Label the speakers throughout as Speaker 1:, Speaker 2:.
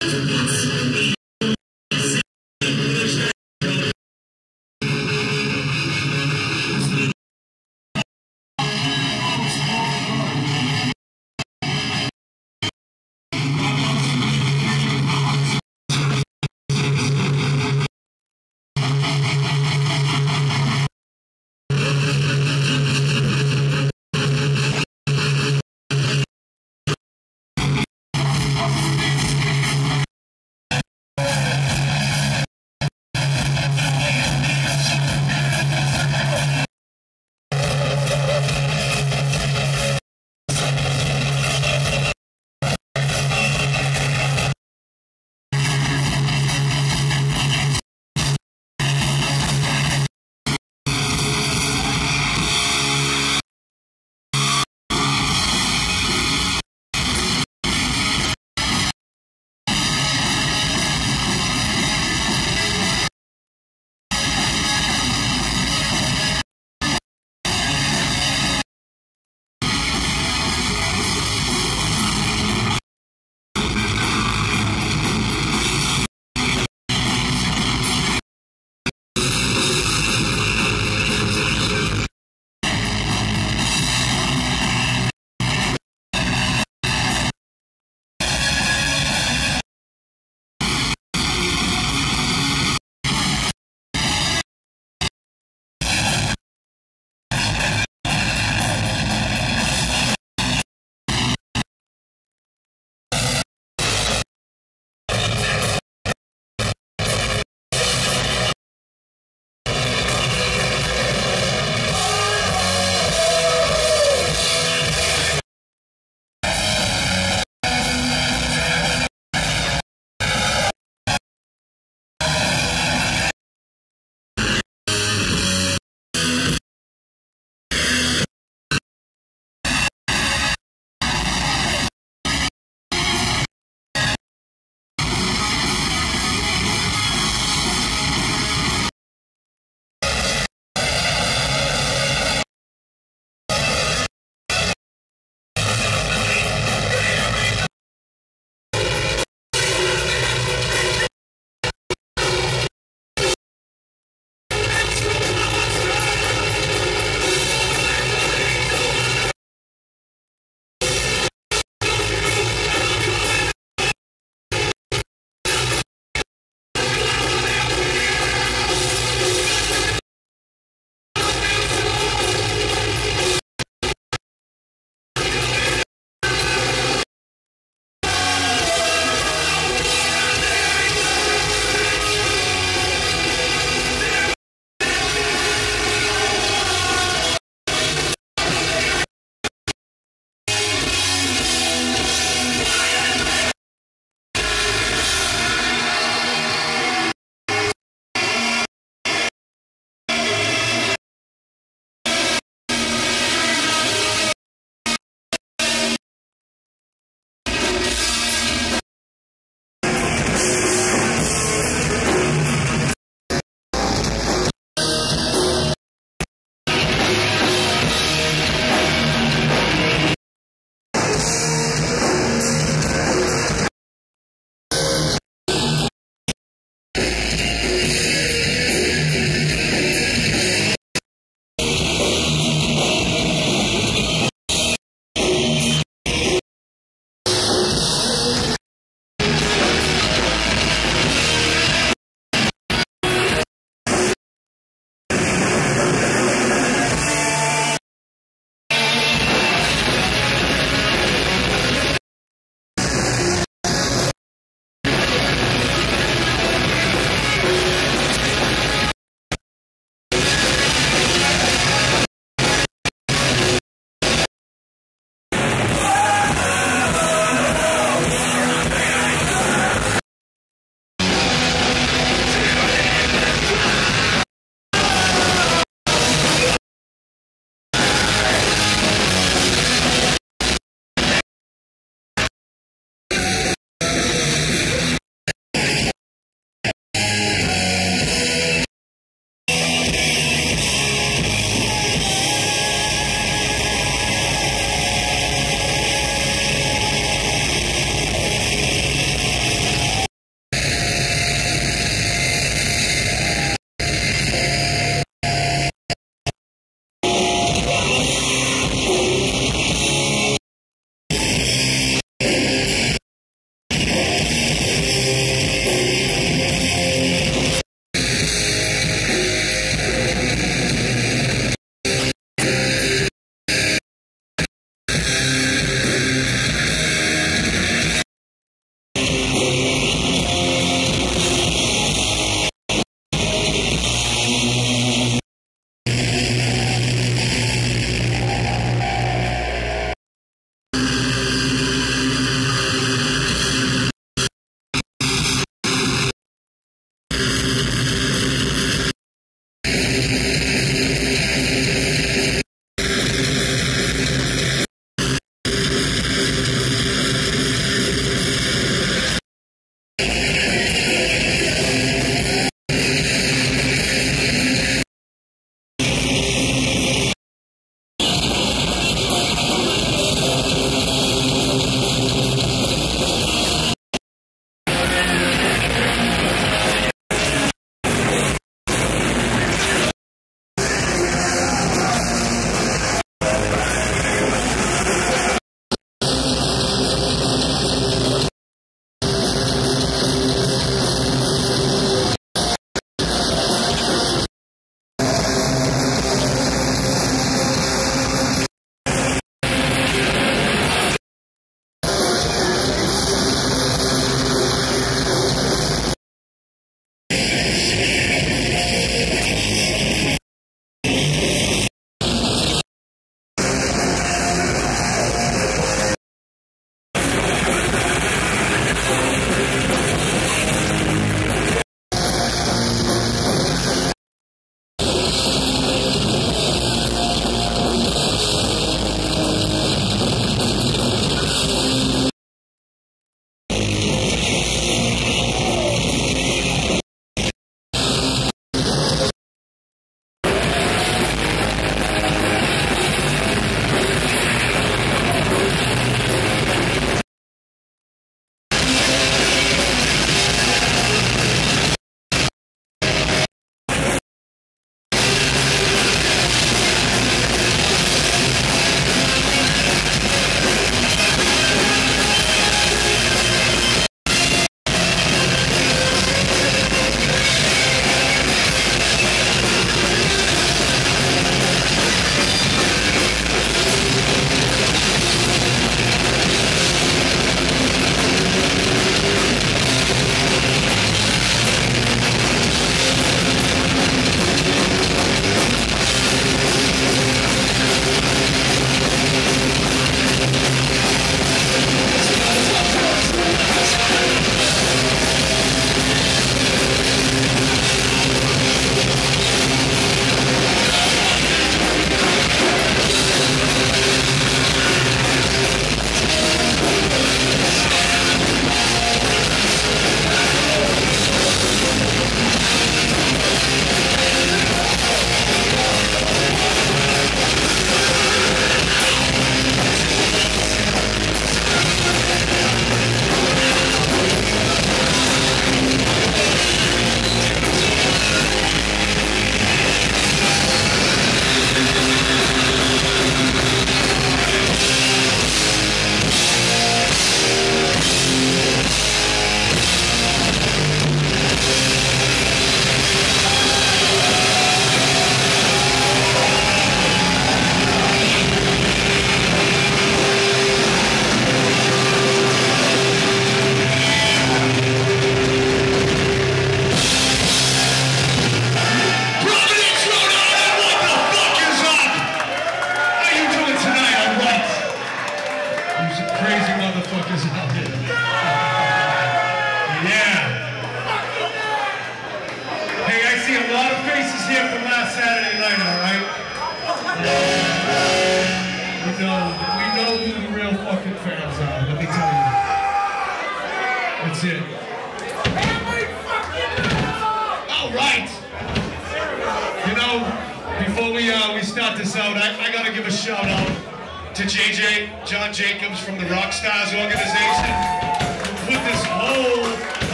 Speaker 1: Thank you.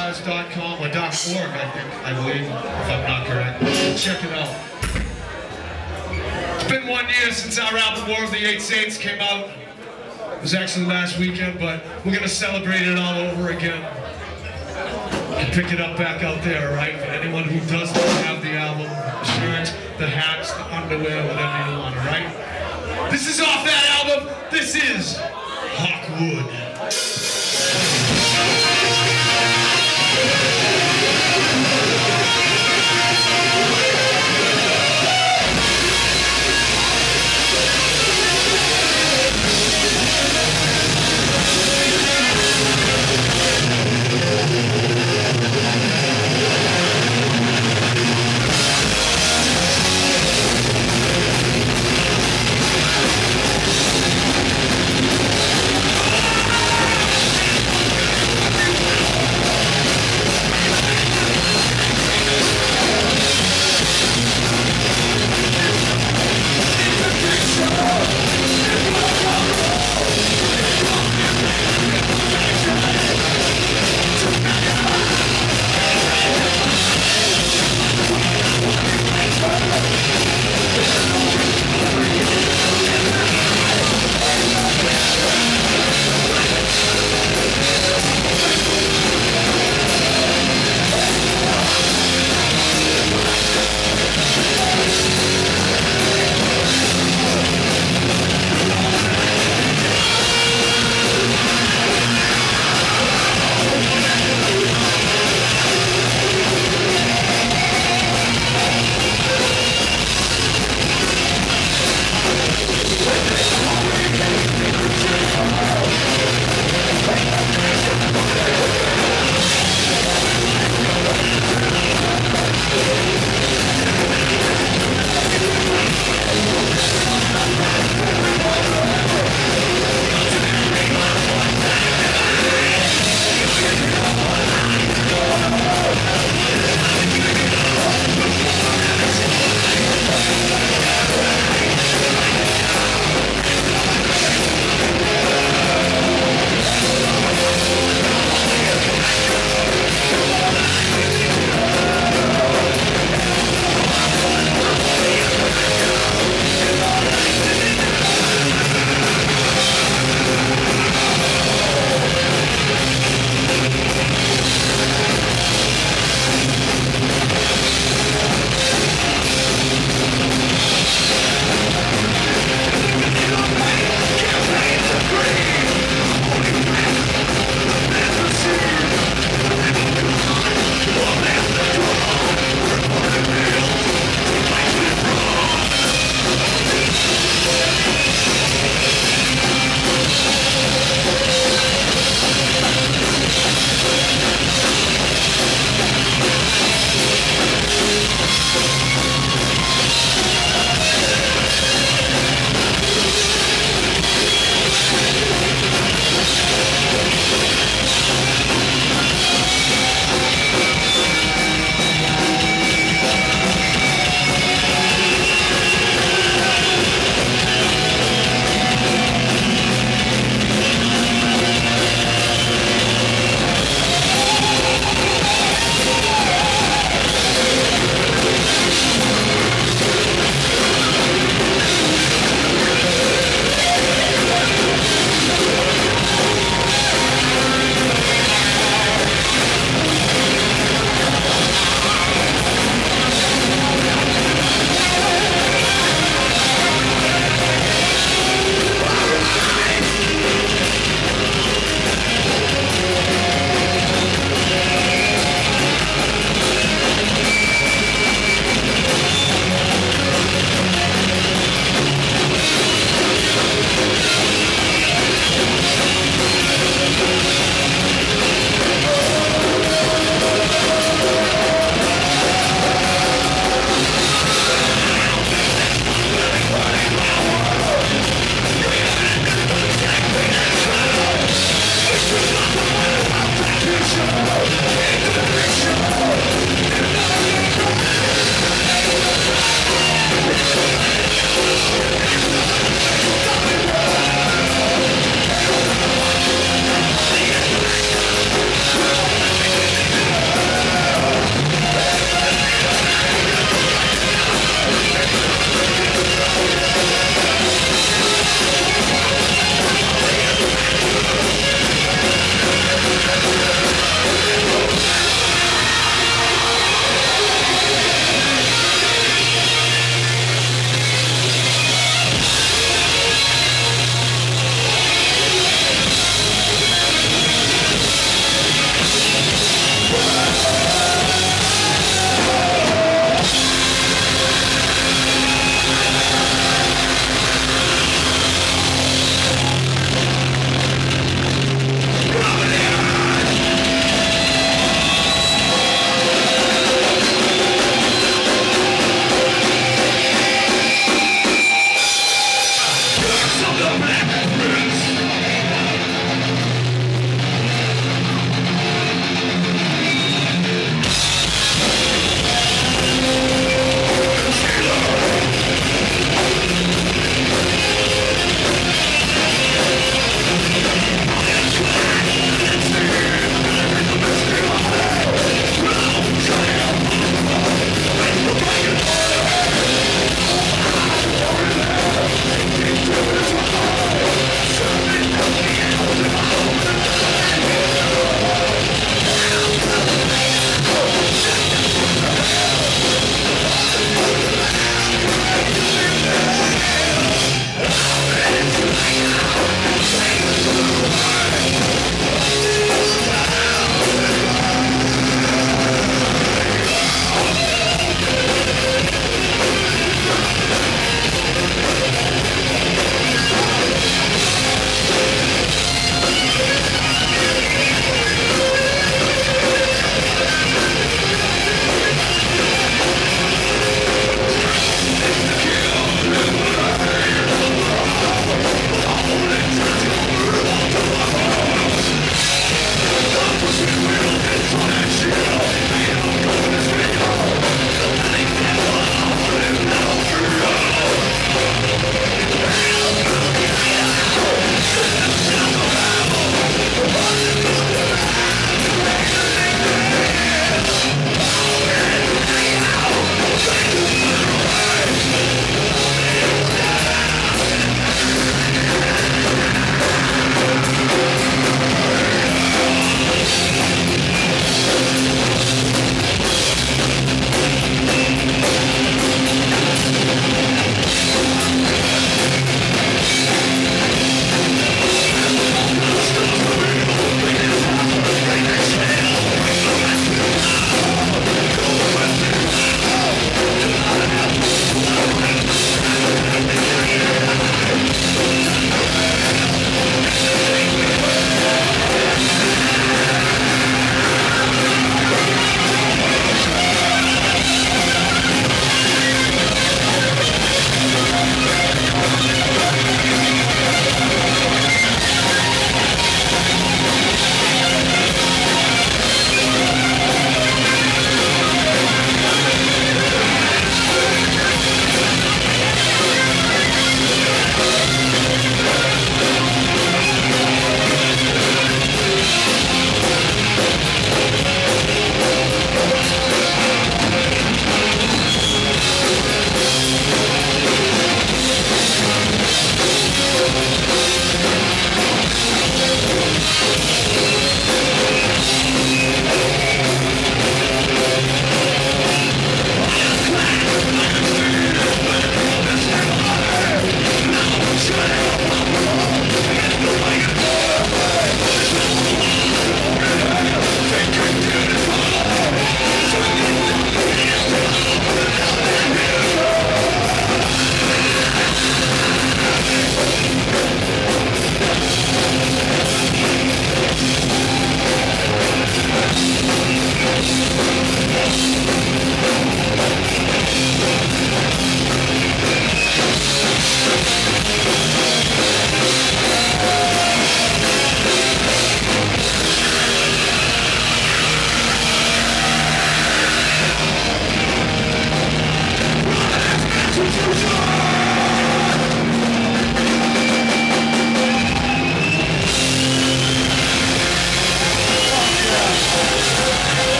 Speaker 1: Stars.com or .org, I think, I believe, if I'm not correct. Check it out. It's been one year since our album War of the Eight Saints came out. It was actually last weekend, but we're gonna celebrate it all over again. And pick it up back out there, right? For anyone who doesn't have the album, the shirts, the hats, the underwear, whatever you want, right? This is off that album. This is. Hawkwood.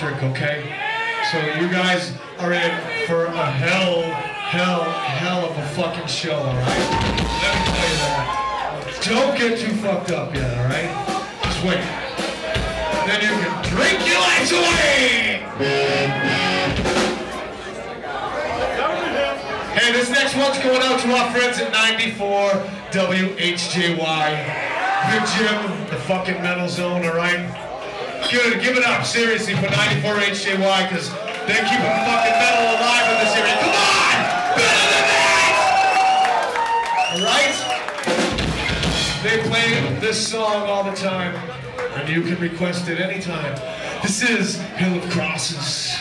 Speaker 1: Electric, okay? So you guys are in for a hell, hell, hell of a fucking show, all right? Let me tell you that. Don't get too fucked up yet, all right? Just wait. Then you can drink your lives away! Hey, this next one's going out to our friends at 94 WHJY. Big Jim, the fucking metal zone, alright? Good, give it up, seriously, for 94 HJY, because they're keeping fucking metal alive in this area. Come on! Better than that! Alright? They play this song all the time, and you can request it anytime. This is Hill of Crosses.